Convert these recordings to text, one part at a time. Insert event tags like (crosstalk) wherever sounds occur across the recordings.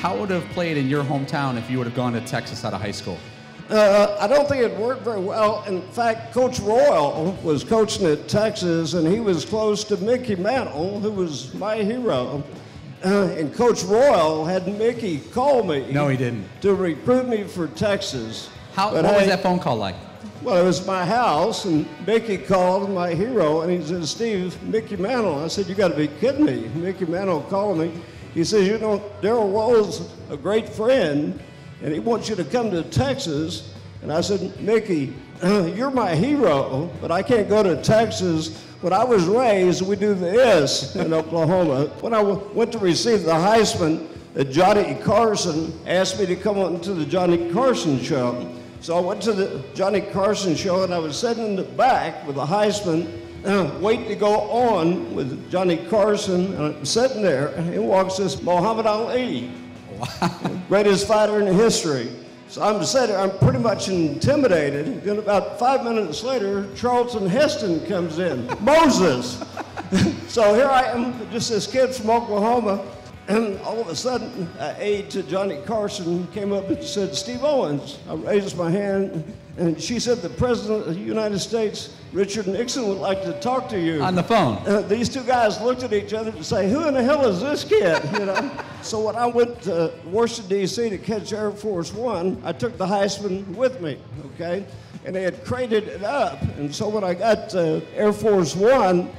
How would it have played in your hometown if you would have gone to Texas out of high school? Uh, I don't think it worked very well. In fact, Coach Royal was coaching at Texas, and he was close to Mickey Mantle, who was my hero. Uh, and Coach Royal had Mickey call me. No, he didn't. To recruit me for Texas. How, But what was that phone call like? Well, it was my house, and Mickey called my hero, and he said, Steve, Mickey Mantle. I said, You got to be kidding me. Mickey Mantle called me. He says, You know, Darrell Royal's a great friend, and he wants you to come to Texas. And I said, Mickey, (clears throat) you're my hero, but I can't go to Texas. When I was raised, we do this in (laughs) Oklahoma. When I went to receive the Heisman, uh, Johnny Carson asked me to come on to the Johnny Carson show. So I went to the Johnny Carson show, and I was sitting in the back with the Heisman, waiting to go on with Johnny Carson. And I'm sitting there, and in walks this Muhammad Ali, greatest fighter in history. So I'm sitting there, I'm pretty much intimidated. Then about five minutes later, Charlton Heston comes in, (laughs) Moses. so here I am, just this kid from Oklahoma, and (clears throat) all of a sudden, an aide to Johnny Carson came up and said, Steve Owens. I raised my hand, and she said, the President of the United States, Richard Nixon, would like to talk to you. On the phone. Uh, these two guys looked at each other and say, "Who in the hell is this kid?" You know. so when I went to Washington D.C. to catch Air Force One, I took the Heisman with me. Okay, and they had crated it up, and so when I got to Air Force One.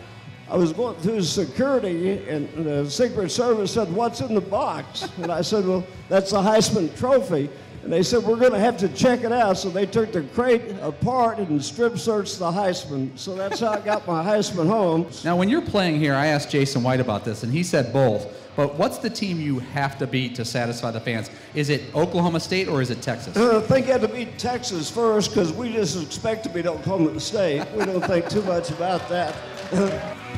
I was going through security, and the Secret Service said, "What's in the box?" And I said, "Well, that's the Heisman Trophy." And they said, "We're going to have to check it out." So they took the crate apart and strip searched the Heisman. So that's how I got my Heisman home. Now, when you're playing here, I asked Jason White about this, and he said both. But what's the team you have to beat to satisfy the fans? Is it Oklahoma State or is it Texas? Uh, I think you have to beat Texas first because we just expect to beat Oklahoma State. We don't think too much about that. (laughs)